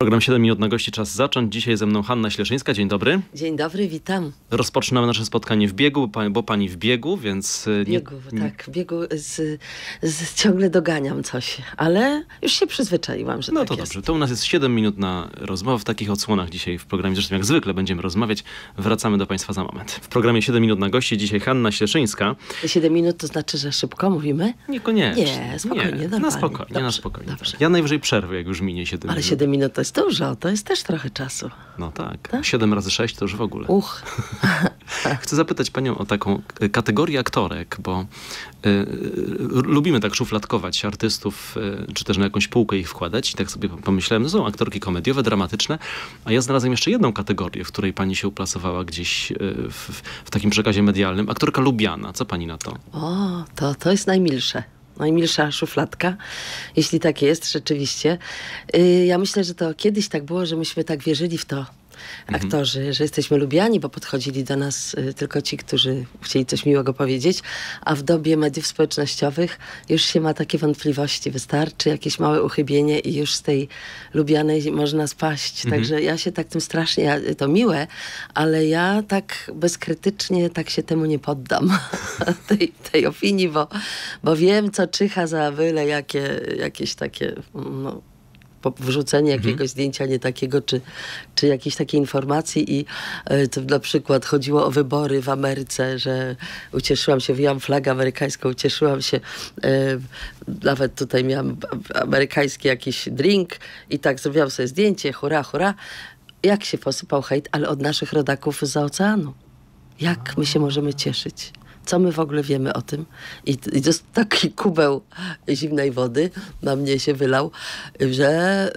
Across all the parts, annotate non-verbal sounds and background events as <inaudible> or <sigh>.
Program 7 minut na gości czas zacząć. Dzisiaj ze mną Hanna Śleszyńska. Dzień dobry. Dzień dobry, witam. Rozpoczynamy nasze spotkanie w biegu, bo pani w biegu, więc... W biegu, nie... tak. W biegu z, z, ciągle doganiam coś, ale już się przyzwyczaiłam, że No tak to jest. dobrze. To u nas jest 7 minut na rozmowę w takich odsłonach dzisiaj w programie. Zresztą jak zwykle będziemy rozmawiać. Wracamy do państwa za moment. W programie 7 minut na gości dzisiaj Hanna Śleszyńska. 7 minut to znaczy, że szybko mówimy? Niekoniecznie. Nie, spokojnie, nie, normalnie. Na spokojnie, Dobrze, na spokojnie. dobrze. Ja najwyżej przerwę, jak już minie 7 Ale minut. 7 minut to jest dużo, to jest też trochę czasu. No tak. Tak? 7 razy 6 to już w ogóle. Uch, <laughs> Chcę zapytać panią o taką e, kategorię aktorek, bo y, y, lubimy tak szufladkować artystów, y, czy też na jakąś półkę ich wkładać. I tak sobie pomyślałem, no są aktorki komediowe, dramatyczne, a ja znalazłem jeszcze jedną kategorię, w której pani się uplasowała gdzieś y, w, w takim przekazie medialnym. Aktorka lubiana. Co pani na to? o, to, to jest najmilsze. Najmilsza szufladka, jeśli tak jest rzeczywiście. Y, Ja myślę, że to kiedyś tak było, że myśmy tak wierzyli w to, aktorzy, że jesteśmy lubiani, bo podchodzili do nas y, tylko ci, którzy chcieli coś miłego powiedzieć, a w dobie mediów społecznościowych już się ma takie wątpliwości. Wystarczy jakieś małe uchybienie i już z tej lubianej można spaść. Także ja się tak tym strasznie, ja, to miłe, ale ja tak bezkrytycznie tak się temu nie poddam, <laughs> tej, tej opinii, bo, bo wiem, co czyha za byle jakie, jakieś takie no, wrzucenie jakiegoś zdjęcia nie takiego, czy, czy jakiejś takiej informacji i e, to na przykład chodziło o wybory w Ameryce, że ucieszyłam się, wyjęłam flagę amerykańską, ucieszyłam się, e, nawet tutaj miałam amerykański jakiś drink i tak zrobiłam sobie zdjęcie, hurra, hurra. Jak się posypał hejt, ale od naszych rodaków za oceanu. Jak my się możemy cieszyć? Co my w ogóle wiemy o tym? I, i to jest taki kubeł zimnej wody na mnie się wylał, że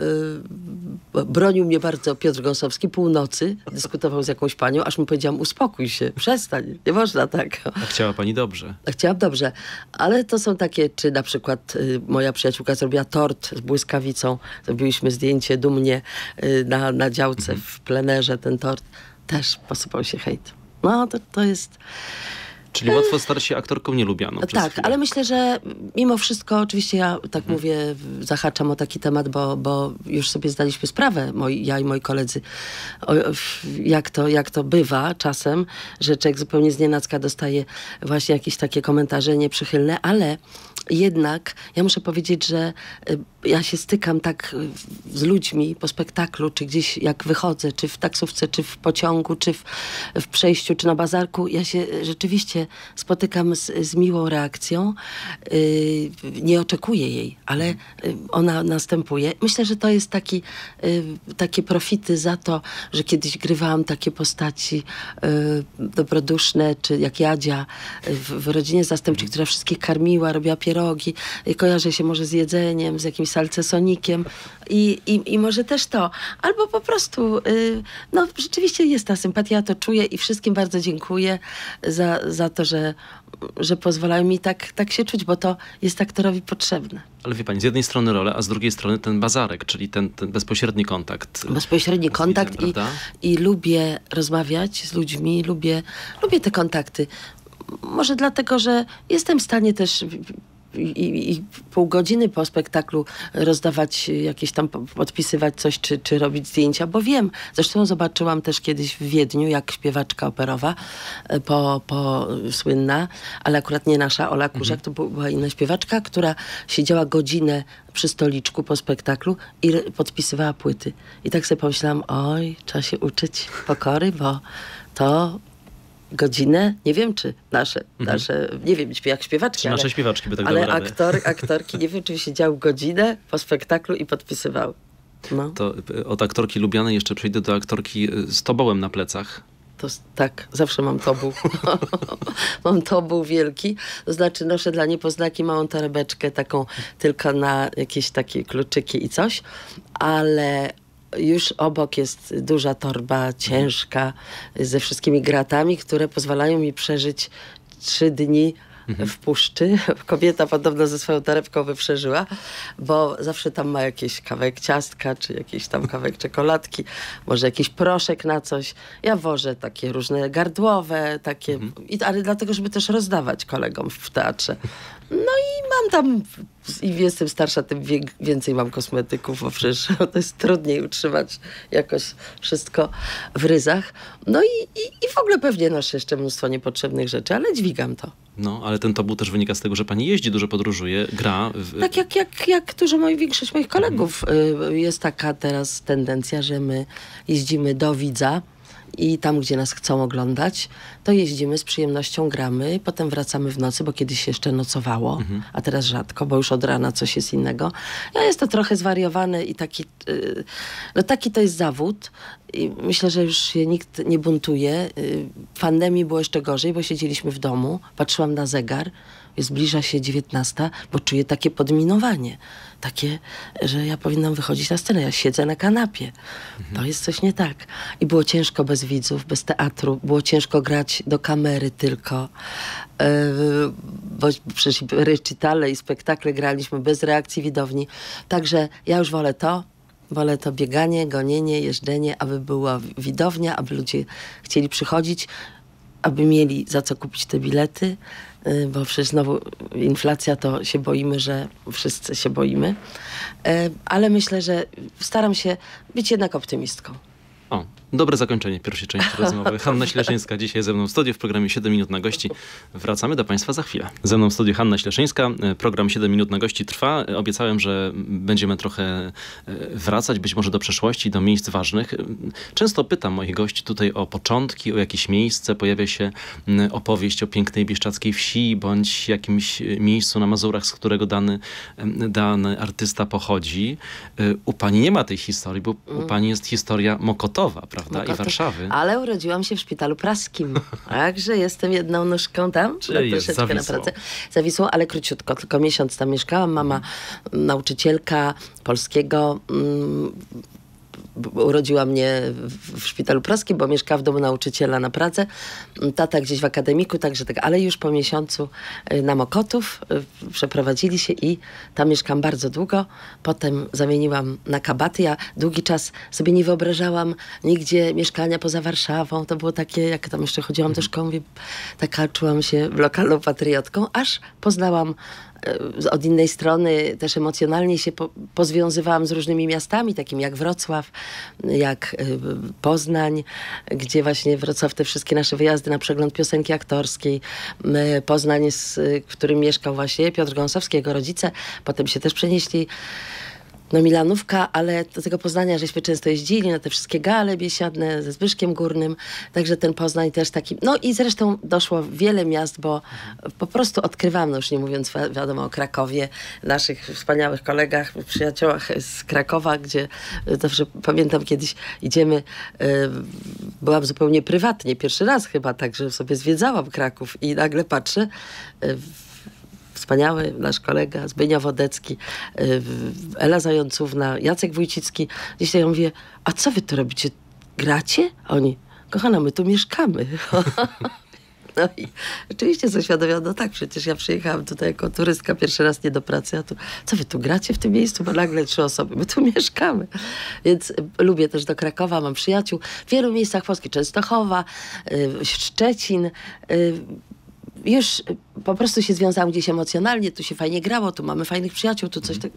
y, bronił mnie bardzo Piotr Gąsowski północy, dyskutował z jakąś panią, aż mu powiedziałam, uspokój się, przestań, nie można tak. A chciała pani dobrze. Chciałam dobrze, ale to są takie, czy na przykład y, moja przyjaciółka zrobiła tort z błyskawicą, zrobiliśmy zdjęcie dumnie y, na, na działce w plenerze, ten tort, też posypał się hejt. No, to, to jest... Czyli łatwo stać się aktorką nielubianą tak, chwilę. ale myślę, że mimo wszystko, oczywiście ja tak mówię, w- zahaczam o taki temat, bo, bo już sobie zdaliśmy sprawę, moi, ja i moi koledzy, o, jak, to, jak to bywa czasem, że człowiek zupełnie znienacka dostaje właśnie jakieś takie komentarze nieprzychylne, ale jednak ja muszę powiedzieć, że y, ja się stykam tak y, z ludźmi po spektaklu, czy gdzieś jak wychodzę, czy w taksówce, czy w pociągu, czy w, w przejściu, czy na bazarku, ja się rzeczywiście spotykam z, z miłą reakcją. Y, nie oczekuję jej, ale ona następuje. Myślę, że to jest taki, takie profity za to, że kiedyś grywałam takie postaci dobroduszne, czy jak Jadzia w, w rodzinie zastępczej, która wszystkich karmiła, robiła pierogi. Kojarzę się może z jedzeniem, z jakimś salcesonikiem i, i, i może też to. Albo po prostu, y, no rzeczywiście jest ta sympatia, to czuję i wszystkim bardzo dziękuję za, za to, że, że pozwalają mi tak, tak się czuć, bo to jest aktorowi potrzebne. Ale wie pani, z jednej strony rolę, a z drugiej strony ten bazarek, czyli ten, ten bezpośredni kontakt. bezpośredni kontakt widzem, i, prawda? i lubię rozmawiać z ludźmi, lubię, lubię te kontakty. Może dlatego, że jestem w stanie też i, i, pół godziny po spektaklu rozdawać jakieś tam, po- podpisywać coś, czy, czy robić zdjęcia, bo wiem. Zresztą zobaczyłam też kiedyś w Wiedniu, jak śpiewaczka operowa, e, po, po słynna, ale akurat nie nasza, Ola Kurzak, to bu- była inna śpiewaczka, która siedziała godzinę przy stoliczku po spektaklu i podpisywała płyty. I tak sobie pomyślałam, oj, trzeba się uczyć pokory, bo to godzinę, nie wiem czy nasze, nasze nie wiem jak śpiewaczki, Czy nasze ale, śpiewaczki by tak ale aktor, aktorki, nie wiem czy siedział godzinę po spektaklu i podpisywał. No, To y, od aktorki lubianej jeszcze przejdę do aktorki y, z tobołem na plecach. to tak, zawsze mam tobuł. <laughs> mam tobuł wielki, to znaczy noszę dla niepoznaki małą torebeczkę taką tylko na jakieś takie kluczyki i coś, ale już obok jest duża torba, ciężka, ze wszystkimi gratami, które pozwalają mi przeżyć trzy dni w puszczy. <laughs> Kobieta podobno ze swoją torebką by przeżyła, bo zawsze tam ma jakiś kawałek ciastka, czy jakiś tam kawałek czekoladki, może jakiś proszek na coś. Ja wożę takie różne gardłowe, takie, i, ale dlatego, żeby też rozdawać kolegom w teatrze. No i mam tam, im jestem starsza, tym więcej mam kosmetyków, bo przecież <laughs> to jest trudniej utrzymać jakoś wszystko w ryzach. No i, i, i w ogóle pewnie noszę jeszcze mnóstwo niepotrzebnych rzeczy, ale dźwigam to. No, ale ten tabu też wynika z tego, że pani jeździ, dużo podróżuje, gra. W... Tak jak, jak, jak dużo moi, większość moich kolegów. Mhm. Jest taka teraz tendencja, że my jeździmy do widza i tam, gdzie nas chcą oglądać, to jeździmy z przyjemnością, gramy, potem wracamy w nocy, bo kiedyś jeszcze nocowało, mhm. a teraz rzadko, bo już od rana coś jest innego. Ja jest to trochę zwariowane i taki, y, no taki to jest zawód i myślę, że już się nikt nie buntuje. Y, w pandemii było jeszcze gorzej, bo siedzieliśmy w domu, patrzyłam na zegar, zbliża się dziewiętnasta, bo czuję takie podminowanie. Takie, że ja powinnam wychodzić na scenę. Ja siedzę na kanapie. Mhm. To jest coś nie tak. I było ciężko bez widzów, bez teatru. Było ciężko grać do kamery tylko. Yy, bo przecież recitale i spektakle graliśmy bez reakcji widowni. Także ja już wolę to, Wolę to bieganie, gonienie, jeżdżenie, aby była widownia, aby ludzie chcieli przychodzić, aby mieli za co kupić te bilety, y, bo przecież znowu inflacja to się boimy, że wszyscy się boimy. Y, ale myślę, że staram się być jednak optymistką. Dobre zakończenie pierwszej części <laughs> rozmowy. Hanna Śleszyńska dzisiaj ze mną w studiu w programie 7 minut na gości. Wracamy do Państwa za chwilę. Ze mną w studiu Hanna Śleszyńska. Program 7 minut na gości trwa. Obiecałem, że będziemy trochę e, wracać być może do przeszłości, do miejsc ważnych. Często pytam moich gości tutaj o początki, o jakieś miejsce. Pojawia się opowieść o pięknej bieszczackiej wsi, bądź jakimś miejscu na Mazurach, z którego dany, dany artysta pochodzi. E, u Pani nie ma tej historii, bo u mm. Pani jest historia Mokotowa prawda? No I Warszawy. Ale urodziłam się w szpitalu praskim. <laughs> Także jestem jedną nóżką tam. Czyli jest na pracę. Zawisło, ale króciutko. Tylko miesiąc tam mieszkałam. Mama nauczycielka polskiego. Mm, urodziła mnie w szpitalu praskim, bo mieszkała w domu nauczyciela na Pradze. Tata gdzieś w akademiku, także tak, ale już po miesiącu y, na Mokotów y, przeprowadzili się i tam mieszkam bardzo długo. Potem zamieniłam na kabaty. Ja długi czas sobie nie wyobrażałam nigdzie mieszkania poza Warszawą. To było takie, jak tam jeszcze chodziłam do mhm. szkoły, taka czułam się lokalną patriotką, aż poznałam od innej strony też emocjonalnie się po, pozwiązywałam z różnymi miastami, takimi jak Wrocław, jak e, Poznań, gdzie właśnie Wrocław te wszystkie nasze wyjazdy na przegląd piosenki aktorskiej, Poznań, z którym mieszkał właśnie Piotr Gąsowski, jego rodzice, potem się też przenieśli no Milanówka, ale do tego Poznania żeśmy często jeździli na te wszystkie gale biesiadne ze Zbyszkiem Górnym, także ten Poznań też taki, no i zresztą doszło wiele miast, bo po prostu odkrywam, no już nie mówiąc wi wiadomo o Krakowie, naszych wspaniałych kolegach, przyjaciołach z Krakowa, gdzie zawsze pamiętam kiedyś idziemy, y, byłam zupełnie prywatnie, pierwszy raz chyba tak, że sobie zwiedzałam Kraków i nagle patrzę, y, wspaniały nasz kolega Zbynia Wodecki, y, Ela Zającówna, Jacek Wójcicki. Dzisiaj ja mówię, a co wy tu robicie? Gracie? A oni, kochana, my tu mieszkamy. <laughs> No i oczywiście zaświadomiono, no tak, przecież ja przyjechałam tutaj jako turystka pierwszy raz nie do pracy, a tu, co wy tu gracie w tym miejscu? Bo nagle trzy osoby, my tu <laughs> mieszkamy. Więc y, lubię też do Krakowa, mam przyjaciół w wielu miejscach Polski, Częstochowa, y, Szczecin, już po prostu się związałam gdzieś emocjonalnie, tu się fajnie grało, tu mamy fajnych przyjaciół, tu coś tak.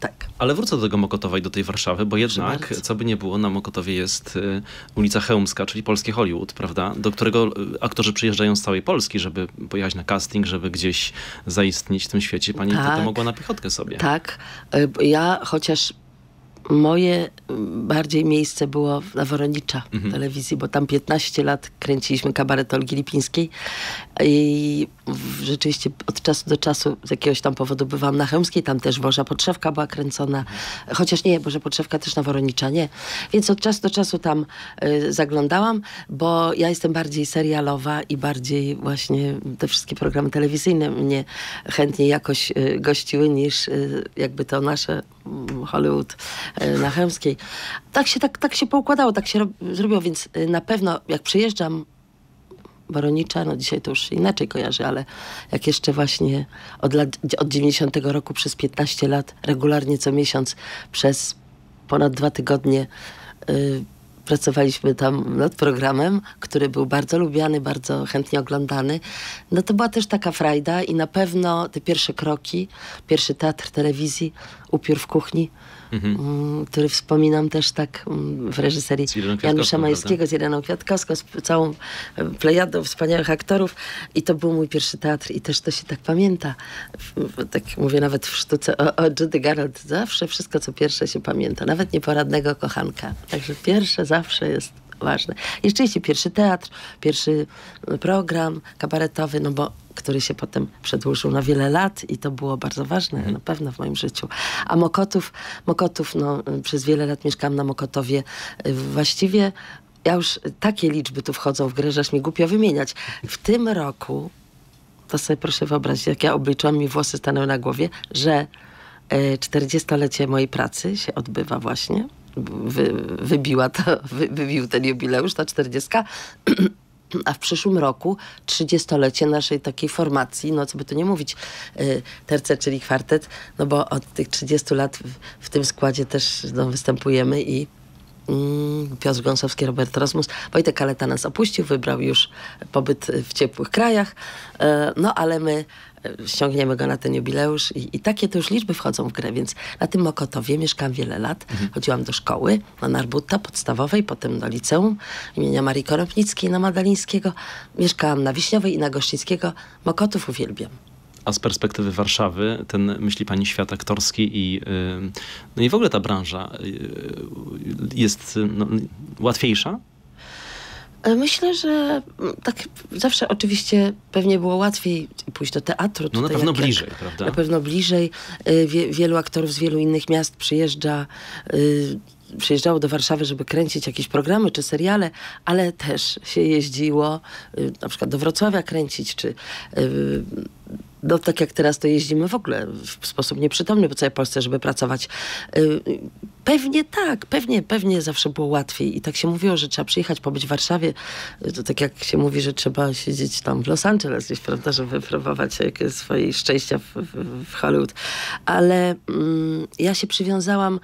Tak. Ale wrócę do tego Mokotowa i do tej Warszawy, bo jednak, co by nie było, na Mokotowie jest y, ulica Chełmska, czyli polskie Hollywood, prawda? Do którego y, aktorzy przyjeżdżają z całej Polski, żeby pojechać na casting, żeby gdzieś zaistnieć w tym świecie. Pani tak, to mogła na piechotkę sobie. Tak. Y, ja chociaż moje bardziej miejsce było na Woronicza mhm. telewizji, bo tam 15 lat kręciliśmy kabaret Olgi Lipińskiej i rzeczywiście od czasu do czasu z jakiegoś tam powodu bywałam na Chełmskiej, tam też Boża Potrzewka była kręcona, chociaż nie, Boża Potrzewka też na Woronicza, nie. Więc od czasu do czasu tam y, zaglądałam, bo ja jestem bardziej serialowa i bardziej właśnie te wszystkie programy telewizyjne mnie chętnie jakoś y, gościły niż y, jakby to nasze Hollywood y, na Chełmskiej. Tak się, tak, tak się poukładało, tak się zrobiło, więc y, na pewno jak przyjeżdżam Boronicza, no dzisiaj to już inaczej kojarzy, ale jak jeszcze właśnie od, lat, od 90 roku przez 15 lat regularnie co miesiąc przez ponad dwa tygodnie y, pracowaliśmy tam nad programem, który był bardzo lubiany, bardzo chętnie oglądany. No to była też taka frajda i na pewno te pierwsze kroki, pierwszy teatr telewizji, upiór w kuchni, mhm. Mm, który wspominam też tak mm, w reżyserii Janusza Majewskiego, z Ireną Kwiatkowską, z całą e, plejadą wspaniałych aktorów. I to był mój pierwszy teatr i też to się tak pamięta. Tak mówię nawet w sztuce o, o Judy Garland. Zawsze wszystko, co pierwsze się pamięta. Nawet nieporadnego kochanka. Także pierwsze zawsze jest ważne. I rzeczywiście pierwszy teatr, pierwszy program kabaretowy, no bo który się potem przedłużył na wiele lat i to było bardzo ważne mhm. na pewno w moim życiu. A Mokotów, Mokotów, no przez wiele lat mieszkałam na Mokotowie. Właściwie ja już takie liczby tu wchodzą w grę, że aż mi głupio wymieniać. W tym roku, to sobie proszę wyobrazić, jak ja obliczyłam, mi włosy stanęły na głowie, że 40-lecie e, mojej pracy się odbywa właśnie. Wy, wybiła to, wy, <laughs> wybił ten jubileusz, ta 40. <clears throat> a w przyszłym roku 30-lecie naszej takiej formacji, no co by tu nie mówić, y, terce, czyli kwartet, no bo od tych 30 lat w, w tym składzie też no, występujemy i mm, Piotr Gąsowski, Robert Rosmus. Wojtek Kaleta nas opuścił, wybrał już pobyt w ciepłych krajach, y, no ale my ściągniemy go na ten jubileusz i, i, takie to już liczby wchodzą w grę, więc na tym Mokotowie mieszkam wiele lat. Mhm. Chodziłam do szkoły na Narbutta podstawowej, potem do liceum imienia Marii Koropnickiej na Madalińskiego. Mieszkałam na Wiśniowej i na Gościńskiego. Mokotów uwielbiam. A z perspektywy Warszawy, ten, myśli pani, świat aktorski i, yy, no i w ogóle ta branża yy, jest no, łatwiejsza? E, myślę, że mm, tak zawsze oczywiście pewnie było łatwiej pójść do teatru. No na pewno jak, bliżej, prawda? Na pewno bliżej. E, wie, wielu aktorów z wielu innych miast przyjeżdża y, przyjeżdżało do Warszawy, żeby kręcić jakieś programy czy seriale, ale też się jeździło y, na przykład do Wrocławia kręcić, czy y, no tak jak teraz to jeździmy w ogóle w sposób nieprzytomny po całej Polsce, żeby pracować. Y, pewnie tak, pewnie, pewnie zawsze było łatwiej i tak się mówiło, że trzeba przyjechać, pobyć w Warszawie. To tak jak się mówi, że trzeba siedzieć tam w Los Angeles gdzieś, prawda, żeby wypróbować swoje szczęścia w, w, w Hollywood. Ale mm, ja się przywiązałam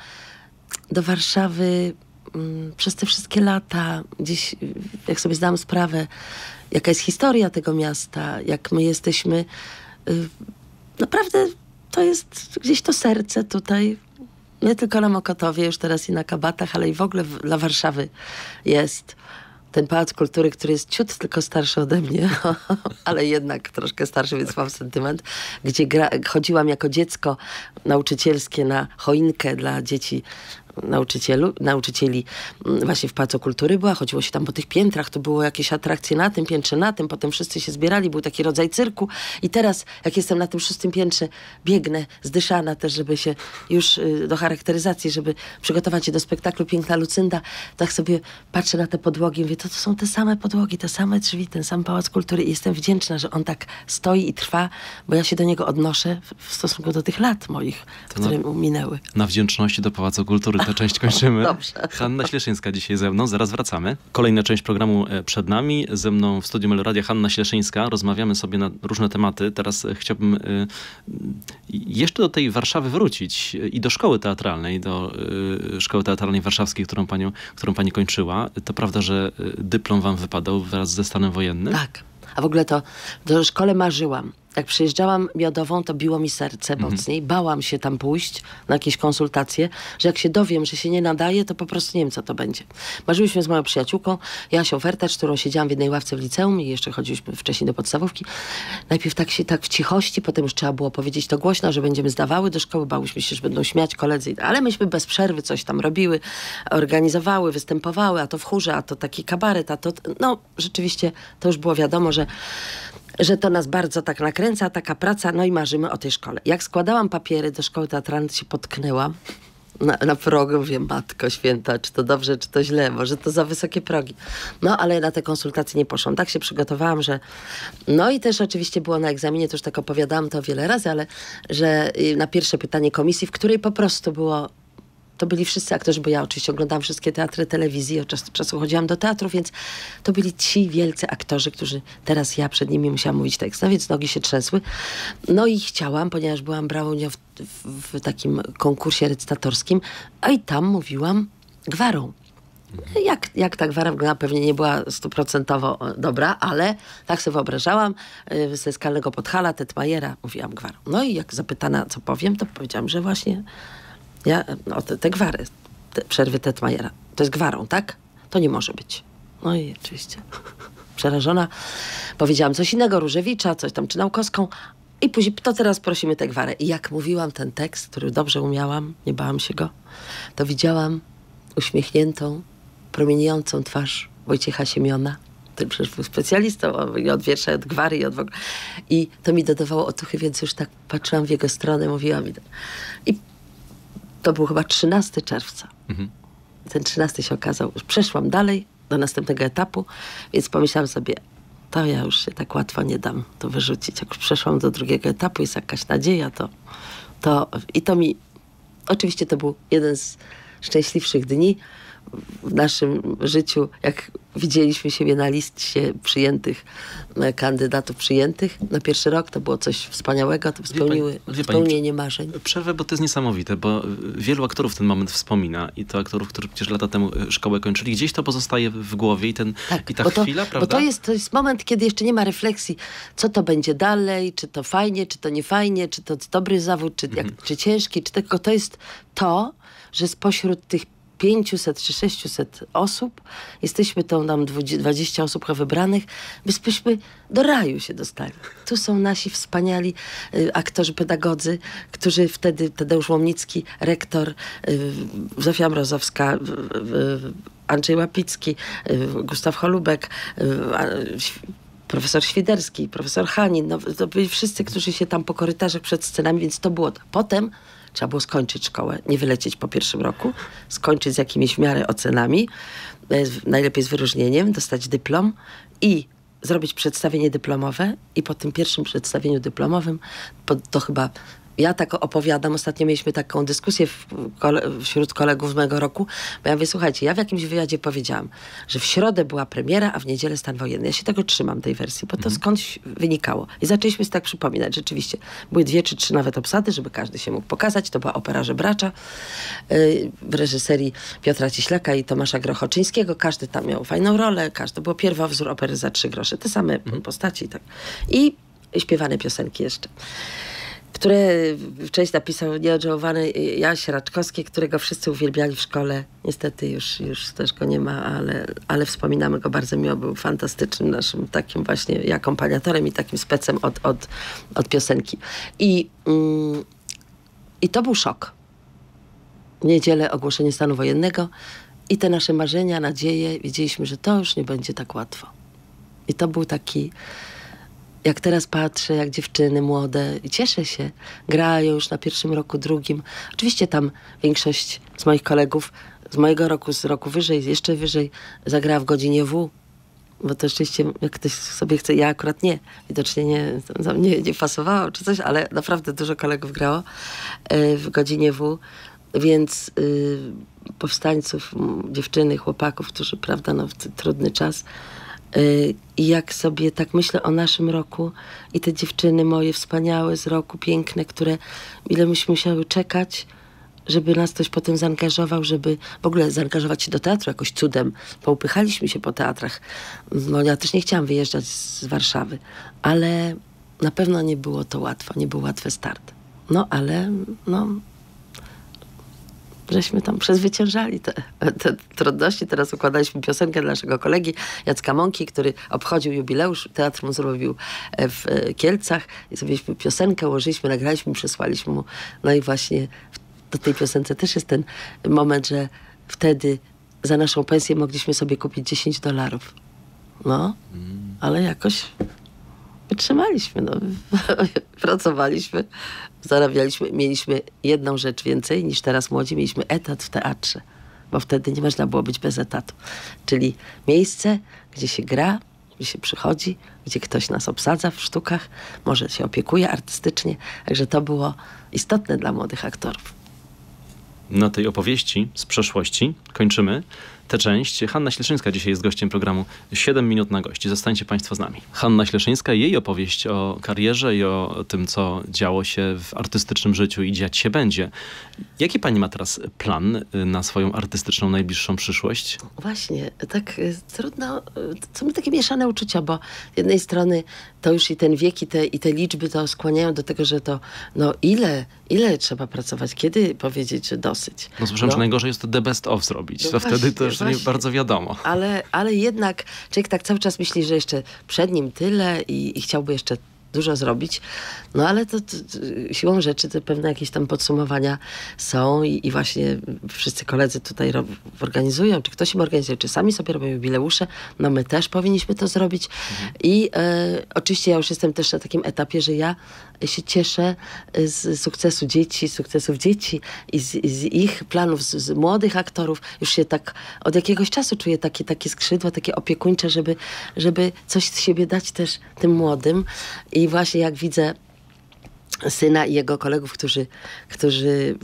do Warszawy mm, przez te wszystkie lata. Gdzieś, jak sobie zdałam sprawę, jaka jest historia tego miasta, jak my jesteśmy Y, naprawdę to jest gdzieś to serce tutaj. Nie tylko na Mokotowie, już teraz i na Kabatach, ale i w ogóle dla Warszawy jest ten Pałac Kultury, który jest ciut tylko starszy ode mnie, <laughs> ale jednak troszkę starszy, więc mam sentyment, gdzie gra, chodziłam jako dziecko nauczycielskie na choinkę dla dzieci nauczycielu, nauczycieli mm, właśnie w Pałacu Kultury była, chodziło się tam po tych piętrach, to było jakieś atrakcje na tym piętrze, na tym, potem wszyscy się zbierali, był taki rodzaj cyrku i teraz jak jestem na tym szóstym piętrze, biegnę zdyszana też, żeby się już y, do charakteryzacji, żeby przygotować się do spektaklu Piękna Lucynda, tak sobie patrzę na te podłogi i mówię, to, to są te same podłogi, te same drzwi, ten sam Pałac Kultury i jestem wdzięczna, że on tak stoi i trwa, bo ja się do niego odnoszę w, w stosunku do tych lat moich, to które na, minęły. Na wdzięczności do Pałacu Kultury tę część kończymy. Dobrze. Hanna Śleszyńska dzisiaj ze mną, zaraz wracamy. Kolejna część programu e, przed nami. Ze mną w studiu Meloradia Hanna Śleszyńska. Rozmawiamy sobie na różne tematy. Teraz e, chciałbym e, jeszcze do tej Warszawy wrócić i do szkoły teatralnej, do szkoły teatralnej warszawskiej, którą, panią, którą pani kończyła. To prawda, że dyplom wam wypadał wraz ze stanem wojennym? Tak. A w ogóle to do szkoły marzyłam jak przyjeżdżałam miodową, to biło mi serce mhm. mocniej. Bałam się tam pójść na jakieś konsultacje, że jak się dowiem, że się nie nadaje, to po prostu nie wiem, co to będzie. Marzyliśmy z moją przyjaciółką, Jasią Wertacz, którą siedziałam w jednej ławce w liceum i jeszcze chodziliśmy wcześniej do podstawówki. Najpierw tak się tak w cichości, potem już trzeba było powiedzieć to głośno, że będziemy zdawały do szkoły, bałyśmy się, że będą śmiać koledzy. Ale myśmy bez przerwy coś tam robiły, organizowały, występowały, a to w chórze, a to taki kabaret, a to... No, rzeczywiście to już było wiadomo, że że to nas bardzo tak nakręca, taka praca, no i marzymy o tej szkole. Jak składałam papiery do szkoły teatralnej, się potknęłam na, na progu, mówię, matko święta, czy to dobrze, czy to źle, może to za wysokie progi. No, ale na te konsultacje nie poszłam. Tak się przygotowałam, że... No i też oczywiście było na egzaminie, to już tak opowiadałam to wiele razy, ale że y, na pierwsze pytanie komisji, w której po prostu było to byli wszyscy aktorzy, bo ja oczywiście oglądałam wszystkie teatry telewizji, od czasu do czasu chodziłam do teatru, więc to byli ci wielcy aktorzy, którzy teraz ja przed nimi musiałam mówić tekst, no więc nogi się trzęsły. No i chciałam, ponieważ byłam, brałą w, w, w takim konkursie recytatorskim, a i tam mówiłam gwarą. Jak, jak ta gwara wyglądała, pewnie nie była stuprocentowo dobra, ale tak sobie wyobrażałam. y, Ze Skalnego Podhala, Tetmajera, mówiłam gwarą. No i jak zapytana, co powiem, to powiedziałam, że właśnie ja, no te, te gwary, te przerwy Tetmajera, to jest gwarą, tak? To nie może być. No i oczywiście <laughs> przerażona powiedziałam coś innego, Różewicza, coś tam, czy Naukowską. I później, to teraz prosimy tę gwarę. I jak mówiłam ten tekst, który dobrze umiałam, nie bałam się go, to widziałam uśmiechniętą, promieniejącą twarz Wojciecha Siemiona, który przecież był specjalistą i od wiersza, i od gwary, i od w ogóle. I to mi dodawało otuchy, więc już tak patrzyłam w jego stronę, mówiłam. I, to był chyba 13 czerwca. Ten 13 się okazał. Już przeszłam dalej do następnego etapu, więc pomyślałam sobie, to ja już się tak łatwo nie dam to wyrzucić. Jak już przeszłam do drugiego etapu, jest jakaś nadzieja, to, to i to mi, oczywiście to był jeden z szczęśliwszych dni w naszym życiu, jak widzieliśmy siebie na liście przyjętych e, kandydatów przyjętych na pierwszy rok, to było coś wspaniałego, to spełniły, pani- wie pani, spełnienie marzeń. Przerwę, bo to jest niesamowite, bo y, wielu aktorów ten moment wspomina i to aktorów, którzy przecież lata temu y, szkołę kończyli, gdzieś to pozostaje w głowie i, ten, i ta bo to, chwila, Bo prawda? to jest, to jest moment, kiedy jeszcze nie ma refleksji, co to będzie dalej, czy to fajnie, czy to nie fajnie, czy to dobry zawód, czy, Mhm. jak, czy ciężki, czy tylko to jest to, że spośród tych 500 czy 600 osób, jesteśmy tą nam 20 osób wybranych, byśmy do raju się dostali. Tu są nasi wspaniali y, aktorzy, pedagodzy, którzy wtedy, Tadeusz Łomnicki, rektor, y, Zofia Mrozowska, y, Andrzej Łapicki, Gustaw Holubek, profesor Świderski, profesor Hanin, no, to byli wszyscy, którzy się tam po korytarzach przed scenami, więc to było. Potem trzeba było skończyć szkołę, nie wylecieć po pierwszym roku, skończyć z jakimiś w miarę ocenami, e, najlepiej z wyróżnieniem, dostać dyplom i zrobić przedstawienie dyplomowe i po tym pierwszym przedstawieniu dyplomowym, to chyba ja tak opowiadam, ostatnio mieliśmy taką dyskusję kole, wśród kolegów z mojego roku, bo ja mówię, słuchajcie, ja w jakimś wywiadzie powiedziałam, że w środę była premiera, a w niedzielę stan wojenny. Ja się tego trzymam, tej wersji, bo to skądś wynikało. I zaczęliśmy sobie tak przypominać, rzeczywiście. Były dwie czy trzy nawet obsady, żeby każdy się mógł pokazać. To była opera Żebracza yy, w reżyserii Piotra Ciślaka i Tomasza Grochoczyńskiego. Każdy tam miał fajną rolę, każdy było pierwowzór opery za trzy grosze. Te same postaci. i Tak. I śpiewane piosenki jeszcze które wcześniej napisał nieodżałowany Jaś Raczkowski, którego wszyscy uwielbiali w szkole. Niestety już, już też go nie ma, ale, ale wspominamy go bardzo miło. Był fantastycznym naszym takim właśnie akompaniatorem i takim specem od, od, od piosenki. I, mm, I to był szok. W niedzielę ogłoszenie stanu wojennego i te nasze marzenia, nadzieje, wiedzieliśmy, że to już nie będzie tak łatwo. I to był taki jak teraz patrzę, jak dziewczyny młode, cieszę się, grają już na pierwszym roku, drugim. Oczywiście tam większość z moich kolegów z mojego roku, z roku wyżej, jeszcze wyżej, zagrała w godzinie W. Bo to rzeczywiście, jak ktoś sobie chce, ja akurat nie, widocznie nie, nie, nie pasowało czy coś, ale naprawdę dużo kolegów grało e, w godzinie W. Więc y, powstańców, dziewczyny, chłopaków, którzy, prawda, no, w trudny czas, I jak sobie tak myślę o naszym roku i te dziewczyny moje wspaniałe z roku, piękne, które ile myśmy musiały czekać, żeby nas ktoś potem zaangażował, żeby w ogóle zaangażować się do teatru jakoś cudem. Poupychaliśmy się po teatrach. No, ja też nie chciałam wyjeżdżać z Warszawy, ale na pewno nie było to łatwo, nie był łatwy start. No ale no, żeśmy tam przezwyciężali te, te trudności. Teraz układaliśmy piosenkę dla naszego kolegi Jacka Mąki, który obchodził jubileusz. Teatr mu zrobił e, w e, Kielcach i zrobiliśmy piosenkę, ułożyliśmy, nagraliśmy, przesłaliśmy mu. No i właśnie w- do tej piosence też jest ten moment, że wtedy za naszą pensję mogliśmy sobie kupić 10 dolarów. No, ale jakoś wytrzymaliśmy, no. <laughs> pracowaliśmy, zarabialiśmy, mieliśmy jedną rzecz więcej niż teraz młodzi, mieliśmy etat w teatrze, bo wtedy nie można było być bez etatu. Czyli miejsce, gdzie się gra, gdzie się przychodzi, gdzie ktoś nas obsadza w sztukach, może się opiekuje artystycznie, także to było istotne dla młodych aktorów. Na tej opowieści z przeszłości kończymy tę część. Hanna Śleszyńska dzisiaj jest gościem programu 7 minut na gości. Zostańcie Państwo z nami. Hanna Śleszyńska, jej opowieść o karierze i o tym, co działo się w artystycznym życiu i dziać się będzie. Jaki Pani ma teraz plan y, na swoją artystyczną, najbliższą przyszłość? Właśnie, tak y, trudno, y, są takie mieszane uczucia, bo z jednej strony to już i ten wiek i te, i te liczby to skłaniają do tego, że to no ile, ile trzeba pracować, kiedy powiedzieć, że dosyć. No słyszałem, No. że najgorzej jest to the best of zrobić. No to właśnie, wtedy to już nie właśnie. bardzo wiadomo. Ale, ale jednak człowiek tak cały czas myśli, że jeszcze przed nim tyle i, i chciałby jeszcze dużo zrobić. No ale to, to, to siłą rzeczy te pewne jakieś tam podsumowania są i, i właśnie wszyscy koledzy tutaj rob, organizują, czy ktoś im organizuje, czy sami sobie robią jubileusze. No my też powinniśmy to zrobić. I e, oczywiście ja już jestem też na takim etapie, że ja się cieszę z sukcesu dzieci, sukcesów dzieci i z, z ich planów, z, z młodych aktorów. Już się tak od jakiegoś czasu czuję takie, takie skrzydła, takie opiekuńcze, żeby, żeby coś z siebie dać też tym młodym. I właśnie jak widzę syna i jego kolegów, którzy, którzy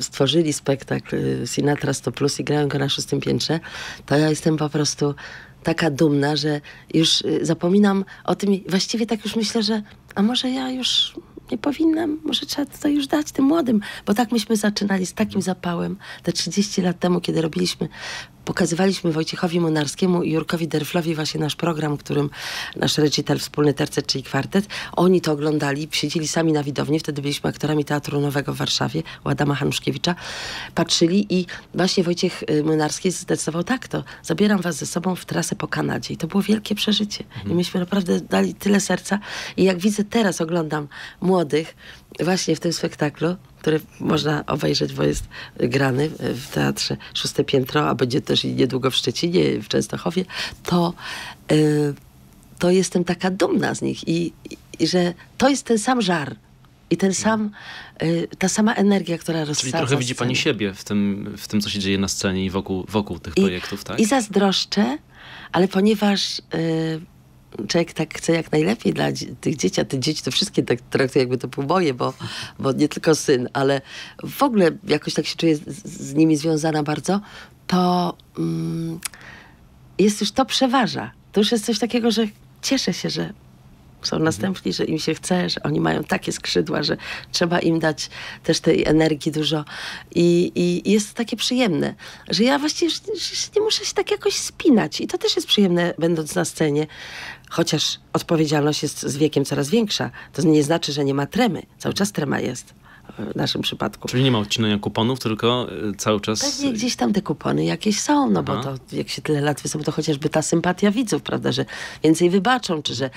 stworzyli spektakl y, Sinatra 100 Plus i grają go na szóstym piętrze, to ja jestem po prostu taka dumna, że już y, zapominam o tym właściwie tak już myślę, że a może ja już nie powinnam, może trzeba to już dać tym młodym, bo tak myśmy zaczynali z takim zapałem te 30 lat temu, kiedy robiliśmy pokazywaliśmy Wojciechowi Munarskiemu i Jurkowi Derflowi właśnie nasz program, którym nasz recital wspólny tercet, czyli kwartet. Oni to oglądali, siedzieli sami na widowni, wtedy byliśmy aktorami Teatru Nowego w Warszawie, u Adama Hanuszkiewicza. Patrzyli i właśnie Wojciech y, Munarski zdecydował tak, to zabieram was ze sobą w trasę po Kanadzie. I to było wielkie przeżycie. I myśmy naprawdę dali tyle serca. I jak widzę teraz, oglądam młodych właśnie w tym spektaklu, który można obejrzeć, bo jest grany w teatrze Szóste Piętro, a będzie też niedługo w Szczecinie, w Częstochowie, to, y, to jestem taka dumna z nich i, i, że to jest ten sam żar i ten sam, y, ta sama energia, która rozsadza Czyli trochę widzi Pani siebie w tym, w tym, co się dzieje na scenie i wokół, wokół tych I- projektów, tak? I zazdroszczę, ale ponieważ y, człowiek tak chce jak najlepiej dla tych dzieci, a te dzieci to wszystkie tak traktuję, jakby to było moje, bo, bo nie tylko syn, ale w ogóle jakoś tak się czuję z, z nimi związana bardzo, to mm, jest już to przeważa. To już jest coś takiego, że cieszę się, że są następni, że im się chce, że oni mają takie skrzydła, że trzeba im dać też tej energii dużo. I, i jest takie przyjemne, że ja właściwie już, już nie muszę się tak jakoś spinać. I to też jest przyjemne, będąc na scenie. Chociaż odpowiedzialność jest z wiekiem coraz większa. To nie znaczy, że nie ma tremy. Cały czas trema jest w naszym przypadku. Czyli nie ma odcinania kuponów, tylko y, cały czas... Pewnie gdzieś tam te kupony jakieś są, no bo Aha. to jak się tyle lat wysoko, to chociażby ta sympatia widzów, prawda, że więcej wybaczą, czy że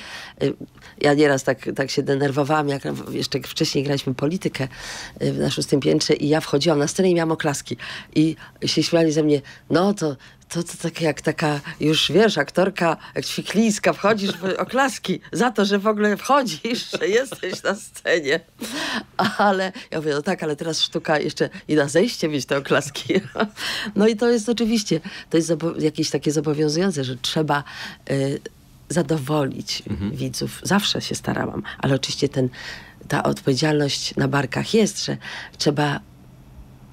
y, ja nieraz tak, tak się denerwowałam, jak jeszcze wcześniej graliśmy politykę y, na szóstym piętrze i ja wchodziłam na scenę i miałam oklaski i się śmiali ze mnie, no to to, to tak jak taka, już wiesz, aktorka, ćwiklińska, wchodzisz w <laughs> oklaski za to, że w ogóle wchodzisz, że jesteś na scenie. Ale ja mówię, no tak, ale teraz sztuka jeszcze i na zejście mieć te oklaski. <laughs> No i to jest oczywiście, to jest jakieś takie zobowiązujące, że trzeba y, zadowolić widzów. Zawsze się starałam, ale oczywiście ten, ta odpowiedzialność na barkach jest, że trzeba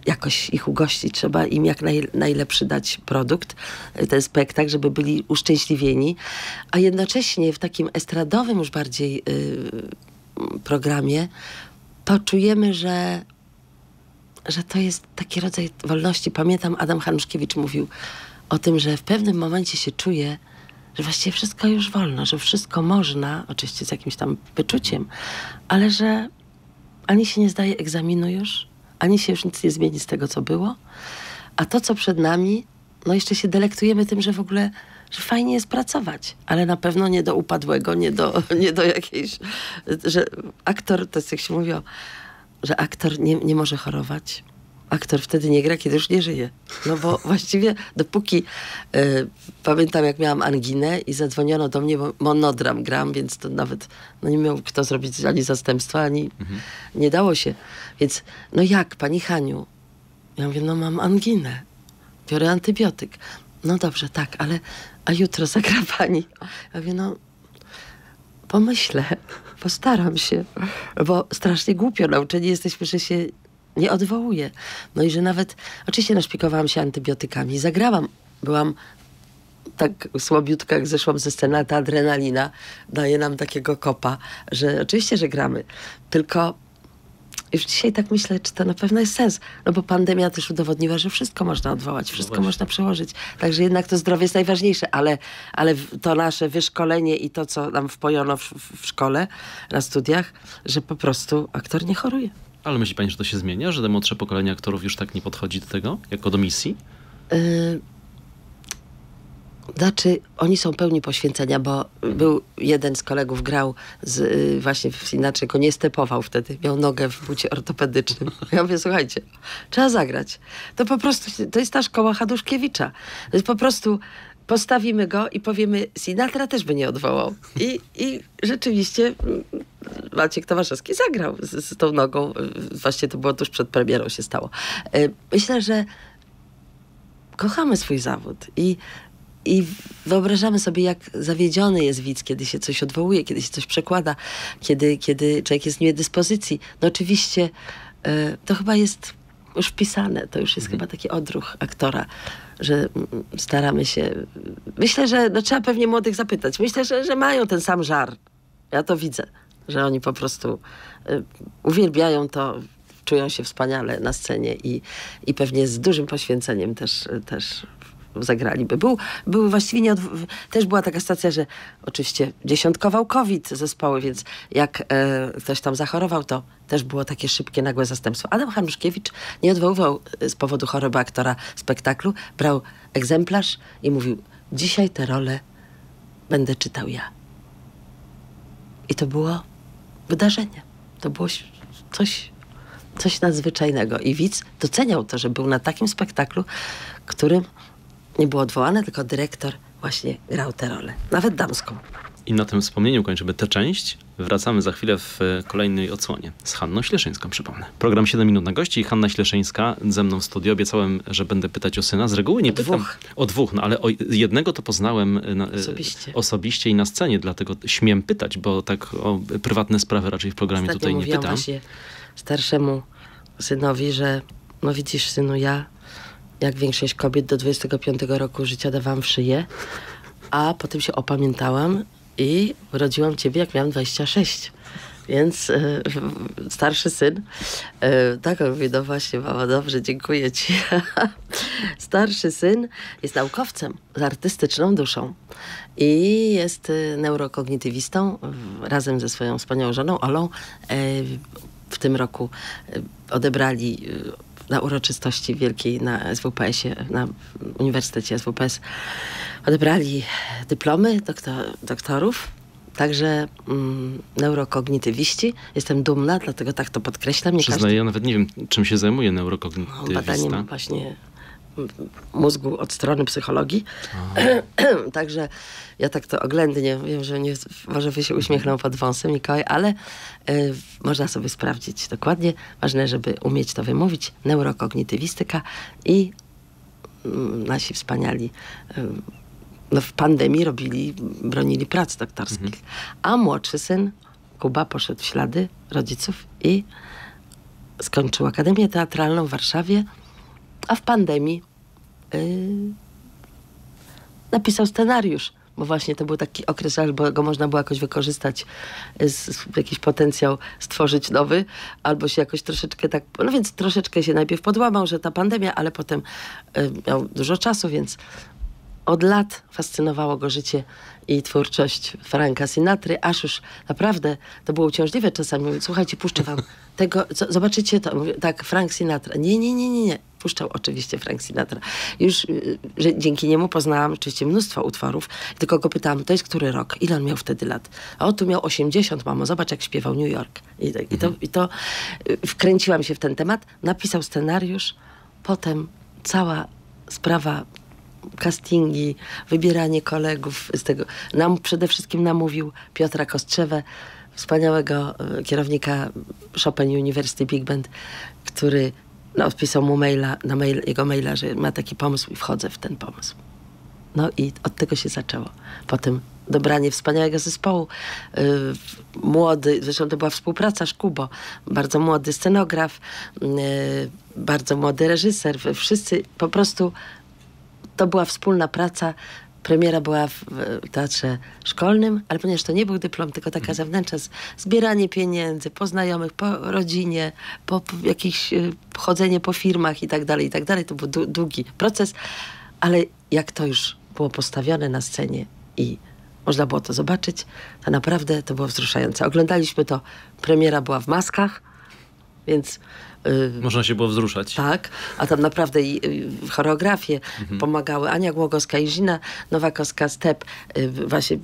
jakoś ich ugościć, trzeba im jak naj, najlepszy dać produkt, y, ten spektakl, żeby byli uszczęśliwieni, a jednocześnie w takim estradowym już bardziej y, programie to czujemy, że, że to jest taki rodzaj wolności. Pamiętam, Adam Hanuszkiewicz mówił o tym, że w pewnym momencie się czuje, że właściwie wszystko już wolno, że wszystko można, oczywiście z jakimś tam wyczuciem, ale że ani się nie zdaje egzaminu już, ani się już nic nie zmieni z tego, co było, a to, co przed nami, no jeszcze się delektujemy tym, że w ogóle, że fajnie jest pracować, ale na pewno nie do upadłego, nie do, <laughs> nie do jakiejś, że aktor, to jest jak się mówi, o, że aktor nie, nie może chorować. Aktor wtedy nie gra, kiedy już nie żyje. No bo <laughs> właściwie dopóki y, pamiętam, jak miałam anginę i zadzwoniono do mnie, bo monodram gram, więc to nawet no nie miał kto zrobić ani zastępstwa, ani nie dało się. Więc no jak, pani Haniu? Ja mówię, no mam anginę. Biorę antybiotyk. No dobrze, tak, ale a jutro zagra <laughs> pani? Ja mówię, no pomyślę, postaram się, bo strasznie głupio nauczeni jesteśmy, że się nie odwołuje. No i że nawet, oczywiście naszpikowałam się antybiotykami, zagrałam byłam tak słabiutka, jak zeszłam ze sceny, ta adrenalina daje nam takiego kopa, że oczywiście, że gramy. Tylko już dzisiaj tak myślę, czy to na pewno jest sens. No bo pandemia też udowodniła, że wszystko można odwołać, wszystko no można przełożyć. Także jednak to zdrowie jest najważniejsze, ale, ale to nasze wyszkolenie i to, co nam wpojono w, w szkole, na studiach, że po prostu aktor nie choruje. Ale myśli pani, że to się zmienia, że te młodsze pokolenie aktorów już tak nie podchodzi do tego, jako do misji? Yy, znaczy, oni są pełni poświęcenia, bo był jeden z kolegów grał z, y, właśnie inaczej go nie stepował wtedy. Miał nogę w bucie ortopedycznym. <laughs> Ja mówię, słuchajcie, trzeba zagrać. To po prostu, to jest ta szkoła Haduszkiewicza. To jest po prostu postawimy go i powiemy, Sinatra też by nie odwołał. I, i rzeczywiście mm, Maciek Tomaszewski zagrał z, z tą nogą. Właśnie to było tuż przed premierą się stało. Y, myślę, że kochamy swój zawód i i wyobrażamy sobie, jak zawiedziony jest widz, kiedy się coś odwołuje, kiedy się coś przekłada, kiedy, kiedy człowiek jest w niedyspozycji. No oczywiście y, to chyba jest już wpisane, to już jest mhm. chyba taki odruch aktora, że staramy się. Myślę, że no, trzeba pewnie młodych zapytać. Myślę, że, że mają ten sam żar. Ja to widzę, że oni po prostu y, uwielbiają to, czują się wspaniale na scenie i, i pewnie z dużym poświęceniem też, też zagraliby. Był, był właściwie nie też była taka stacja, że oczywiście dziesiątkował COVID zespoły, więc jak e, ktoś tam zachorował, to też było takie szybkie, nagłe zastępstwo. Adam Hanuszkiewicz nie odwoływał e, z powodu choroby aktora spektaklu, brał egzemplarz i mówił, dzisiaj tę rolę będę czytał ja. I to było wydarzenie. To było coś, coś nadzwyczajnego. I widz doceniał to, że był na takim spektaklu, którym nie było odwołane, tylko dyrektor właśnie grał tę rolę, nawet damską. I na tym wspomnieniu kończymy tę część. Wracamy za chwilę w kolejnej odsłonie z Hanną Śleszyńską, przypomnę. Program 7 minut na gości. Hanna Śleszyńska ze mną w studiu. Obiecałem, że będę pytać o syna. Z reguły nie o pytam dwóch. o dwóch, no ale o jednego to poznałem na, osobiście. osobiście i na scenie, dlatego śmiem pytać, bo tak o prywatne sprawy raczej w programie Ostatnio tutaj nie pytam. Właśnie starszemu synowi, że no widzisz synu, ja jak większość kobiet do 25 roku życia dawałam w szyję, a potem się opamiętałam i urodziłam ciebie, jak miałam 26. Więc e, starszy syn, e, tak on mówi, no właśnie, mama, dobrze, dziękuję ci. <laughs> starszy syn jest naukowcem z artystyczną duszą i jest e, neurokognitywistą razem ze swoją wspaniałą żoną Olą. W tym roku odebrali na uroczystości wielkiej na SWPS-ie, na Uniwersytecie SWPS odebrali dyplomy doktor, doktorów, także mm, neurokognitywiści. Jestem dumna, dlatego tak to podkreślam. Nie Przyznaję, każdy... ja nawet nie wiem, czym się zajmuje neurokognitywista. No, badaniem właśnie mózgu od strony psychologii. <clears throat> Także ja tak to oględnie, wiem, że nie, może wy się uśmiechną pod wąsem, Mikołaj, ale y, można sobie sprawdzić dokładnie. Ważne, żeby umieć to wymówić. Neurokognitywistyka i y, nasi wspaniali y, no w pandemii robili, bronili prac doktorskich. Mhm. A młodszy syn, Kuba, poszedł w ślady rodziców i skończył Akademię Teatralną w Warszawie a w pandemii yy, napisał scenariusz, bo właśnie to był taki okres, albo go można było jakoś wykorzystać, y, z, jakiś potencjał stworzyć nowy, albo się jakoś troszeczkę tak, no więc troszeczkę się najpierw podłamał, że ta pandemia, ale potem y, miał dużo czasu, więc od lat fascynowało go życie i twórczość Franka Sinatry, aż już naprawdę to było uciążliwe czasami. Mówię, słuchajcie, puszczę wam <laughs> tego, co, zobaczycie to. Mówię, tak, Frank Sinatra. Nie, nie, nie, nie, nie. Puszczał oczywiście Frank Sinatra. Już y, że dzięki niemu poznałam oczywiście mnóstwo utworów. Tylko go pytałam, to jest który rok? Ile on miał wtedy lat? A on tu miał 80, mamo, zobacz jak śpiewał New York. I, tak, i, to, i to y, wkręciłam się w ten temat. Napisał scenariusz. Potem cała sprawa castingi, wybieranie kolegów z tego. Nam przede wszystkim namówił Piotra Kostrzewę, wspaniałego e, kierownika Chopin University Big Band, który no, odpisał mu maila, na mail, jego maila, że ma taki pomysł i wchodzę w ten pomysł. No i od tego się zaczęło. Potem dobranie wspaniałego zespołu. Yy, młody, zresztą to była współpraca Szkubo, bardzo młody scenograf, yy, bardzo młody reżyser. Wszyscy po prostu to była wspólna praca. Premiera była w, w teatrze szkolnym, ale ponieważ to nie był dyplom, tylko taka Mhm. zewnętrzna, zbieranie pieniędzy po znajomych, po rodzinie, po, po jakieś y, chodzenie po firmach i tak dalej, i tak dalej. To był dłu- długi proces, ale jak to już było postawione na scenie i można było to zobaczyć, to naprawdę to było wzruszające. Oglądaliśmy to, premiera była w maskach, więc... y, Można się było wzruszać. tak, a tam naprawdę i, i choreografie pomagały Ania Głogowska i Żina Nowakowska, Step, y, właśnie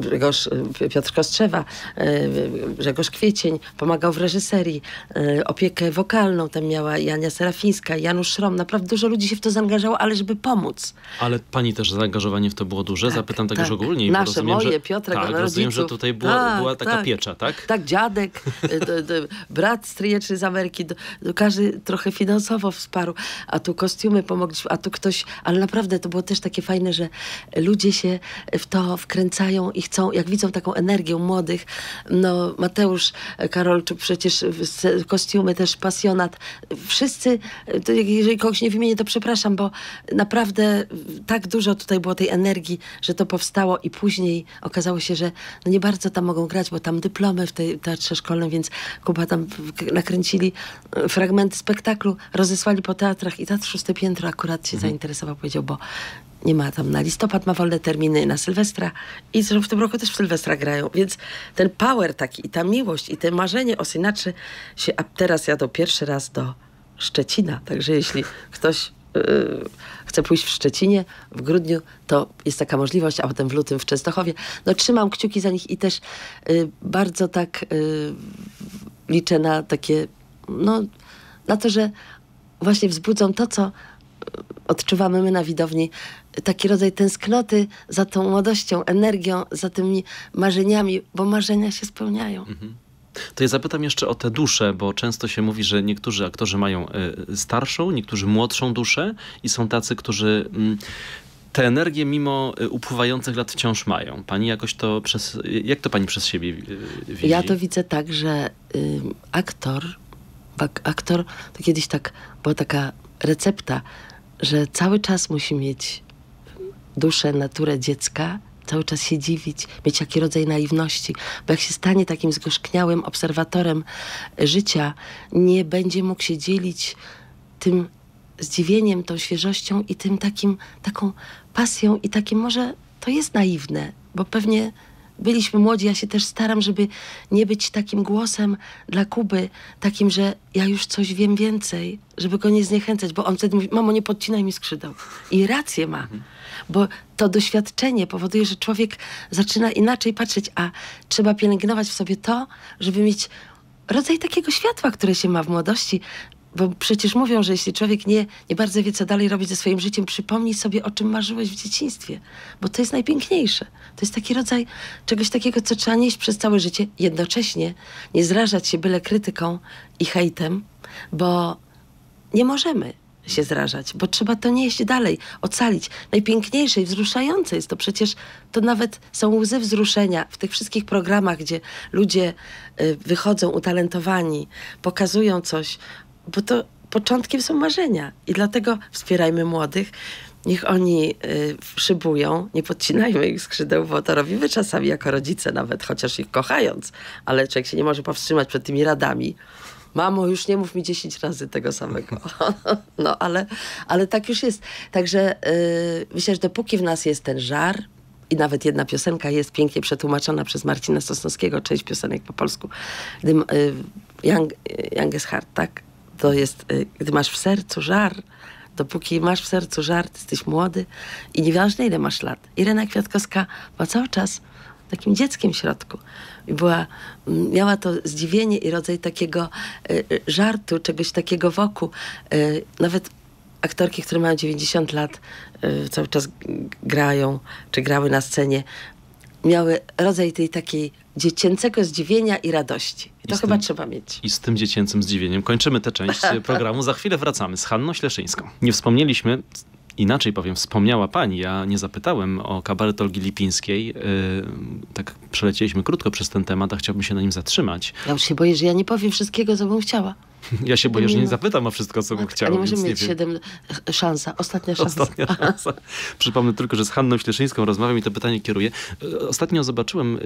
Grzegorz, y, Piotr Kostrzewa, y, Grzegorz Kwiecień pomagał w reżyserii, y, opiekę wokalną tam miała Jania Serafińska, Janusz Szrom, naprawdę dużo ludzi się w to zaangażowało, ale żeby pomóc. Ale pani też zaangażowanie w to było duże. Zapytam tak, już tak. ogólnie. Nasze, rozumiem, moje, że, Piotrek, tak, rodziców. rozumiem, że tutaj była, Tak, była taka tak. piecza, tak? Tak, dziadek, y, d- d- brat stryjeczny z Ameryki, d- d- każdy trochę finansowo wsparł, a tu kostiumy pomogliśmy, a tu ktoś, ale naprawdę to było też takie fajne, że ludzie się w to wkręcają i chcą, jak widzą taką energię młodych, no Mateusz Karolczuk przecież kostiumy też pasjonat, wszyscy, jeżeli kogoś nie wymienię, to przepraszam, bo naprawdę tak dużo tutaj było tej energii, że to powstało i później okazało się, że no nie bardzo tam mogą grać, bo tam dyplomy w tej teatrze szkolnym, więc Kuba tam nakręcili fragmenty spektaklu, rozesłali po teatrach i Teatr Szóste Piętro akurat się zainteresował, powiedział, bo nie ma tam na listopad, ma wolne terminy na Sylwestra i zresztą w tym roku też w Sylwestra grają, więc ten power taki i ta miłość i te marzenie o synaczy się, a teraz jadą pierwszy raz do Szczecina, także jeśli ktoś yy, chce pójść w Szczecinie w grudniu, to jest taka możliwość, a potem w lutym w Częstochowie. No trzymam kciuki za nich i też yy, bardzo tak yy, liczę na takie, no na to, że właśnie wzbudzą to, co odczuwamy my na widowni, taki rodzaj tęsknoty za tą młodością, energią, za tymi marzeniami, bo marzenia się spełniają. To ja zapytam jeszcze o te dusze, bo często się mówi, że niektórzy aktorzy mają y, starszą, niektórzy młodszą duszę i są tacy, którzy mm, tę energię mimo y, upływających lat wciąż mają. Pani jakoś to przez... Jak to pani przez siebie y, widzi? Ja to widzę tak, że y, aktor, ak- aktor to kiedyś tak była taka recepta, że cały czas musi mieć duszę, naturę dziecka, cały czas się dziwić, mieć taki rodzaj naiwności, bo jak się stanie takim zgorzkniałym obserwatorem życia, nie będzie mógł się dzielić tym zdziwieniem, tą świeżością i tym takim, taką pasją i takim może to jest naiwne, bo pewnie byliśmy młodzi, ja się też staram, żeby nie być takim głosem dla Kuby, takim, że ja już coś wiem więcej, żeby go nie zniechęcać, bo on wtedy mówi, mamo, nie podcinaj mi skrzydeł. I rację ma, bo to doświadczenie powoduje, że człowiek zaczyna inaczej patrzeć, a trzeba pielęgnować w sobie to, żeby mieć rodzaj takiego światła, które się ma w młodości, bo przecież mówią, że jeśli człowiek nie, nie bardzo wie, co dalej robić ze swoim życiem, przypomnij sobie, o czym marzyłeś w dzieciństwie, bo to jest najpiękniejsze. To jest taki rodzaj czegoś takiego, co trzeba nieść przez całe życie, jednocześnie nie zrażać się byle krytyką i hejtem, bo nie możemy się zrażać, bo trzeba to nieść dalej, ocalić. Najpiękniejsze i wzruszające jest to przecież, to nawet są łzy wzruszenia w tych wszystkich programach, gdzie ludzie y, wychodzą utalentowani, pokazują coś, bo to początkiem są marzenia i dlatego wspierajmy młodych. Niech oni y, szybują, nie podcinajmy ich skrzydeł, bo to robimy czasami jako rodzice nawet, chociaż ich kochając, ale człowiek się nie może powstrzymać przed tymi radami. Mamo, już nie mów mi 10 razy tego samego. <laughs> No, ale, ale tak już jest. Także yy, myślę, że dopóki w nas jest ten żar, i nawet jedna piosenka jest pięknie przetłumaczona przez Marcina Sosnowskiego, część piosenek po polsku, gdy, yy, young, Heart, tak? To jest, yy, gdy masz w sercu żar, dopóki masz w sercu żar, jesteś młody i nieważne ile masz lat. Irena Kwiatkowska była cały czas takim dzieckiem w środku. I była, miała to zdziwienie i rodzaj takiego y, y, żartu, czegoś takiego wokół. Y, nawet aktorki, które mają 90 lat, y, cały czas grają, czy grały na scenie, miały rodzaj tej takiej dziecięcego zdziwienia i radości. I to I chyba tym- trzeba mieć. I z tym dziecięcym zdziwieniem kończymy tę część <laughs> programu. Za chwilę wracamy z Hanną Śleszyńską. Nie wspomnieliśmy, inaczej powiem, wspomniała pani, ja nie zapytałem o kabaret Olgi Lipińskiej. Yy, tak przelecieliśmy krótko przez ten temat, a chciałbym się na nim zatrzymać. Ja już się boję, że ja nie powiem wszystkiego, co bym chciała. <laughs> Ja się boję, że nie zapytam o wszystko, co bym chciał. A nie możemy mieć nie siedem... Szansa, ostatnia szansa. Ostatnia <laughs> szansa. Przypomnę tylko, że z Hanną Śleszyńską rozmawiam i to pytanie kieruję. E, Ostatnio zobaczyłem e,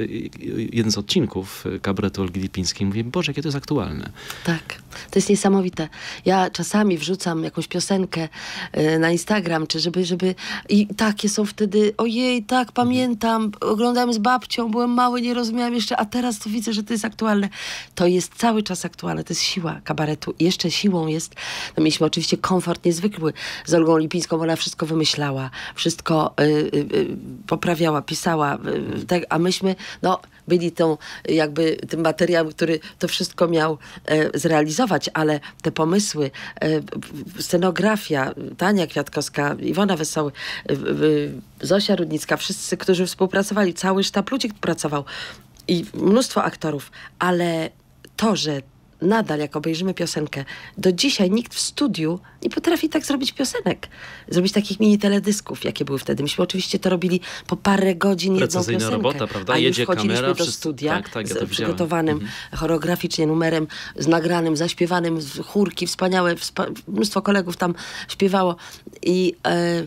jeden z odcinków e, kabaretu Olgi Lipińskiej. Mówię, Boże, jakie to jest aktualne. Tak, to jest niesamowite. Ja czasami wrzucam jakąś piosenkę e, na Instagram, czy żeby, żeby... I takie są wtedy, ojej, tak, pamiętam, oglądałem z babcią, byłem mały, nie rozumiałem jeszcze, a teraz to widzę, że to jest aktualne. To jest cały czas aktualne, to jest siła kabaretu. I jeszcze siłą jest, no mieliśmy oczywiście komfort niezwykły. Z Olgą Lipińską, ona wszystko wymyślała, wszystko y, y, y, poprawiała, pisała, y, tak, a myśmy, no byli tą jakby tym materiałem, który to wszystko miał e, zrealizować, ale te pomysły, e, scenografia, Tania Kwiatkowska, Iwona Wesoły, e, Zosia Rudnicka, wszyscy, którzy współpracowali, cały sztab ludzi pracował i mnóstwo aktorów, ale to, że nadal jak obejrzymy piosenkę, do dzisiaj nikt w studiu nie potrafi tak zrobić piosenek. Zrobić takich mini teledysków, jakie były wtedy. Myśmy oczywiście to robili po parę godzin jedną piosenkę. robota, prawda? A Jedzie już wchodziliśmy kamera, do studia tak, tak, ja z przygotowanym Mhm. choreograficznie numerem, z nagranym, zaśpiewanym, z chórki wspaniałe, wspa- mnóstwo kolegów tam śpiewało i... E,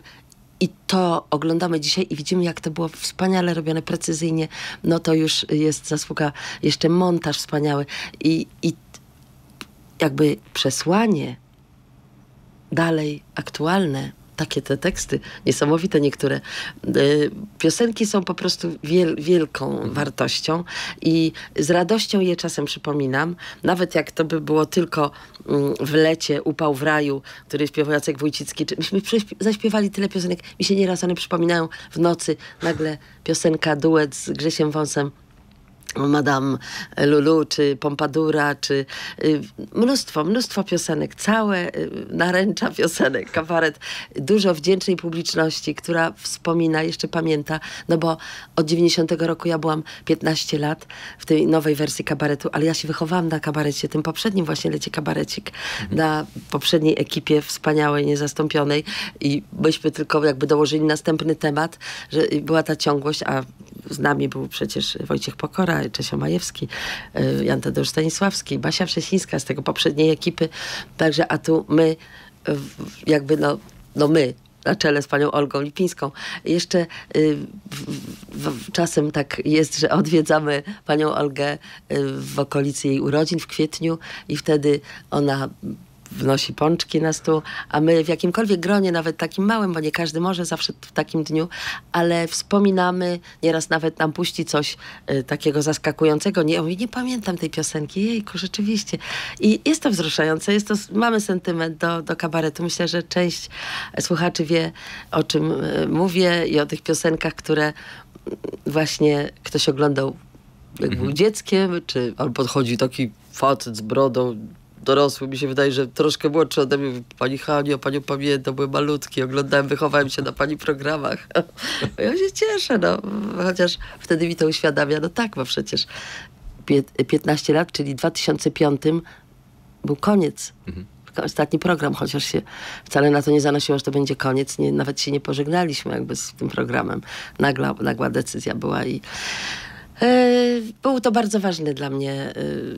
i to oglądamy dzisiaj i widzimy, jak to było wspaniale robione, precyzyjnie. No to już jest zasługa, jeszcze montaż wspaniały. I, i jakby przesłanie dalej aktualne, takie te teksty, niesamowite niektóre. Y, Piosenki są po prostu wiel, wielką wartością i z radością je czasem przypominam. Nawet jak to by było tylko mm, w lecie, upał w raju, który śpiewał Jacek Wójcicki. Czy myśmy zaśpiewali tyle piosenek, mi się nieraz one przypominają w nocy. Nagle piosenka, duet z Grzesiem Wąsem Madame Lulu, czy Pompadura, czy y, mnóstwo, mnóstwo piosenek, całe y, naręcza piosenek, kabaret, dużo wdzięcznej publiczności, która wspomina, jeszcze pamięta, no bo od 90 roku ja byłam 15 lat w tej nowej wersji kabaretu, ale ja się wychowałam na kabarecie, tym poprzednim właśnie lecie kabarecik, na poprzedniej ekipie wspaniałej, niezastąpionej i myśmy tylko jakby dołożyli następny temat, że była ta ciągłość, a z nami był przecież Wojciech Pokora, Czesio Majewski, y, Jan Tadeusz Stanisławski, Basia Wrzesińska z tego poprzedniej ekipy. Także, a tu my, w- jakby no, no my, na czele z panią Olgą Lipińską. Jeszcze y, w, w, czasem tak jest, że odwiedzamy panią Olgę y, w okolicy jej urodzin w kwietniu i wtedy ona wnosi pączki na stół, a my w jakimkolwiek gronie, nawet takim małym, bo nie każdy może zawsze w takim dniu, ale wspominamy, nieraz nawet nam puści coś y, takiego zaskakującego. Nie, ja mówię, nie pamiętam tej piosenki, jejku, rzeczywiście. I jest to wzruszające, jest to, mamy sentyment do, do kabaretu. Myślę, że część słuchaczy wie, o czym y, mówię i o tych piosenkach, które właśnie ktoś oglądał jak był dzieckiem, czy albo podchodzi taki facet z brodą, dorosły, mi się wydaje, że troszkę młodszy ode mnie, pani Hanio, panią pamiętam, byłem malutki, oglądałem, wychowałem się na pani programach. <laughs> ja się cieszę, no, chociaż wtedy mi to uświadamia, no tak, bo przecież pie- 15 lat, czyli w 2005 był koniec. Ostatni program, chociaż się wcale na to nie zanosiło, że to będzie koniec. Nie, nawet się nie pożegnaliśmy jakby z tym programem. Nagła, nagła decyzja była i e, był to bardzo ważny dla mnie e,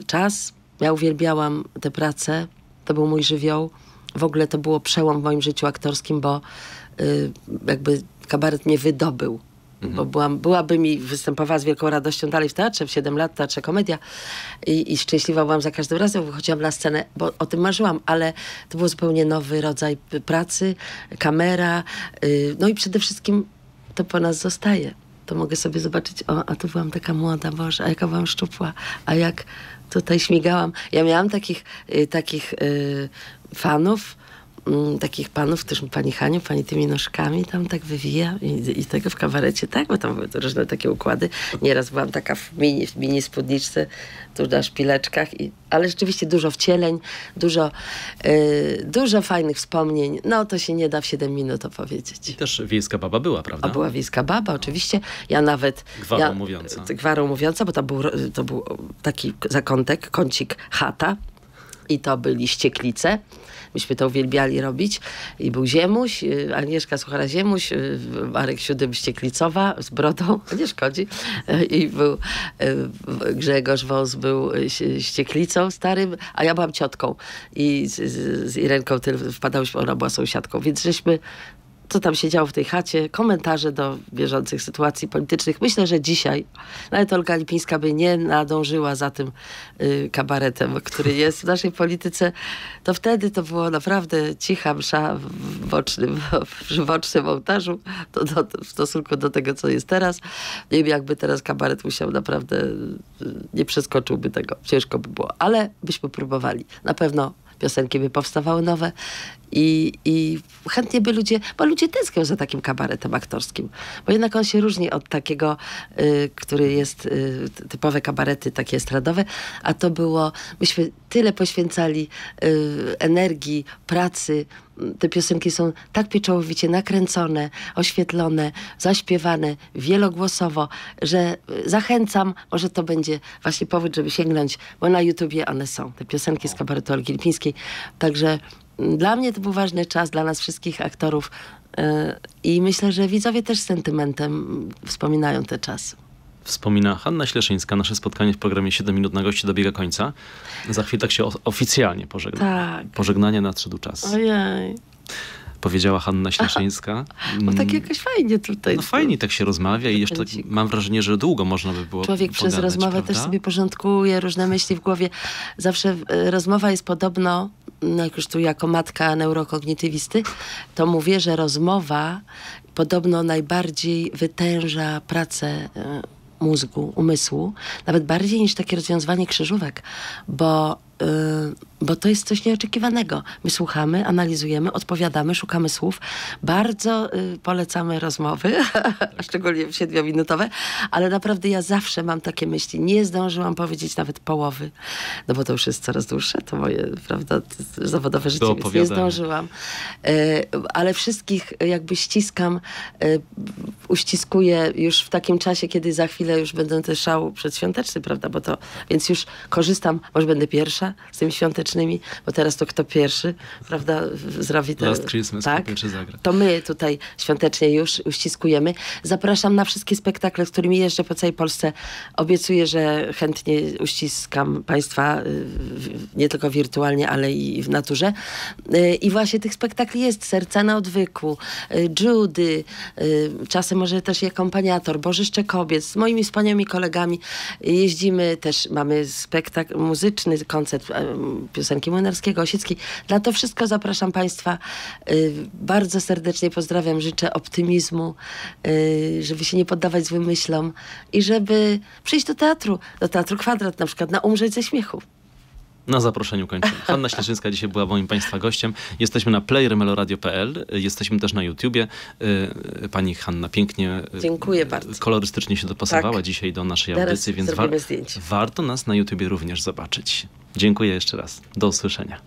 czas. Ja uwielbiałam tę pracę. To był mój żywioł. W ogóle to było przełom w moim życiu aktorskim, bo e, jakby kabaret mnie wydobył. Bo byłam, byłabym i występowała z wielką radością dalej w teatrze, w 7 lat, teatrze komedia i, i szczęśliwa byłam za każdym razem, wychodziłam na scenę, bo o tym marzyłam, ale to był zupełnie nowy rodzaj pracy, kamera, y, no i przede wszystkim to po nas zostaje. To mogę sobie zobaczyć, o, a tu byłam taka młoda, Boże, a jaka byłam szczupła, a jak tutaj śmigałam. Ja miałam takich, y, takich y, fanów, mm, takich panów, też pani Haniu, pani tymi nóżkami tam tak wywija i, i tego w kabarecie, tak, bo tam były różne takie układy. Nieraz byłam taka w mini, w mini spódniczce, tu na szpileczkach, i, ale rzeczywiście dużo wcieleń, dużo, y, dużo fajnych wspomnień. No to się nie da w 7 minut opowiedzieć. I też wiejska baba była, prawda? A była wiejska baba, oczywiście. Ja nawet... Gwarą ja, mówiąca. Gwarą mówiąca, bo to był, to był taki zakątek, kącik chata. i to byli ścieklice. Myśmy to uwielbiali robić. I był Ziemuś, y, Agnieszka Suchara-Ziemuś, y, Marek Siódym Ścieklicowa z brodą, <laughs> nie szkodzi. Y, I był Grzegorz Wąs był Ścieklicą starym, a ja byłam ciotką. I z, z Irenką wpadałyśmy, ona była sąsiadką. Więc żeśmy co tam się działo w tej chacie, komentarze do bieżących sytuacji politycznych. Myślę, że dzisiaj nawet Olga Lipińska by nie nadążyła za tym y, kabaretem, który jest w naszej polityce. To wtedy to było naprawdę cicha msza w bocznym, w bocznym ołtarzu to, do, w stosunku do tego, co jest teraz. Nie wiem, jakby teraz kabaret musiał naprawdę, y, nie przeskoczyłby tego. Ciężko by było, ale byśmy próbowali. Na pewno piosenki by powstawały nowe i, i chętnie by ludzie, bo ludzie tęsknią za takim kabaretem aktorskim, bo jednak on się różni od takiego, y, który jest y, typowe kabarety, takie estradowe, a to było, myśmy tyle poświęcali y, energii, pracy, te piosenki są tak pieczołowicie nakręcone, oświetlone, zaśpiewane wielogłosowo, że zachęcam, może to będzie właśnie powód, żeby sięgnąć, bo na YouTubie one są, te piosenki z kabaretu Olgi Lipińskiej. Także dla mnie to był ważny czas, dla nas wszystkich aktorów e, i myślę, że widzowie też z sentymentem wspominają te czasy. Wspomina Hanna Śleszyńska. Nasze spotkanie w programie 7 minut na gości dobiega końca. Za chwilę tak się oficjalnie pożegna. Tak. Pożegnanie nadszedł czas. Ojej. Powiedziała Hanna Śleszyńska. Bo <laughs> tak jakoś fajnie tutaj. No fajnie tak się rozmawia i jeszcze tak, mam wrażenie, że długo można by było Człowiek pogadać, przez rozmowę prawda? też sobie porządkuje różne myśli w głowie. Zawsze e, rozmowa jest podobno no jak już tu jako matka neurokognitywisty, to mówię, że rozmowa podobno najbardziej wytęża pracę e, mózgu, umysłu, nawet bardziej niż takie rozwiązywanie krzyżówek, bo Y, bo to jest coś nieoczekiwanego. My słuchamy, analizujemy, odpowiadamy, szukamy słów. Bardzo y, polecamy rozmowy, <laughs> szczególnie siedmiominutowe, ale naprawdę ja zawsze mam takie myśli. Nie zdążyłam powiedzieć nawet połowy, no bo to już jest coraz dłuższe, to moje, prawda, zawodowe życie, więc nie zdążyłam. Y, ale wszystkich jakby ściskam, uściskuję już w takim czasie, kiedy za chwilę już będę też szał przedświąteczny, prawda, bo to, więc już korzystam, może będę pierwsza, z tymi bo teraz to kto pierwszy, prawda, zrobi te... Last Christmas, tak? pierwszy zagra. To my tutaj świątecznie już uściskujemy. Zapraszam na wszystkie spektakle, z którymi jeżdżę po całej Polsce. Obiecuję, że chętnie uściskam Państwa y, nie tylko wirtualnie, ale i w naturze. Y, I właśnie tych spektakli jest Serca na odwyku, y, Judy, czasem może też i akompaniator, Bożyszcze Kobiet, z moimi wspaniałymi kolegami jeździmy też, mamy spektakl muzyczny, koncert piosenki Młynarskiego, Osieckiej. Dla to wszystko zapraszam Państwa y, bardzo serdecznie pozdrawiam, życzę optymizmu, y, żeby się nie poddawać złym myślom i żeby przyjść do teatru, do Teatru Kwadrat na przykład, na umrzeć ze śmiechu. Na zaproszeniu kończymy. Hanna Śleszyńska dzisiaj była moim Państwa gościem. Jesteśmy na playremeloradio.pl, jesteśmy też na YouTubie. Y, pani Hanna pięknie, Dziękuję bardzo. kolorystycznie się dopasowała tak. dzisiaj do naszej Teraz audycji, więc wa zdjęcie. warto nas na YouTubie również zobaczyć. Dziękuję jeszcze raz. Do usłyszenia.